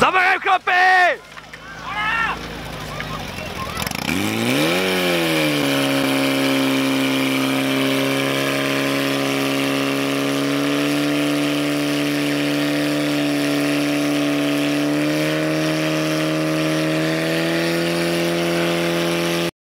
Za chlapy!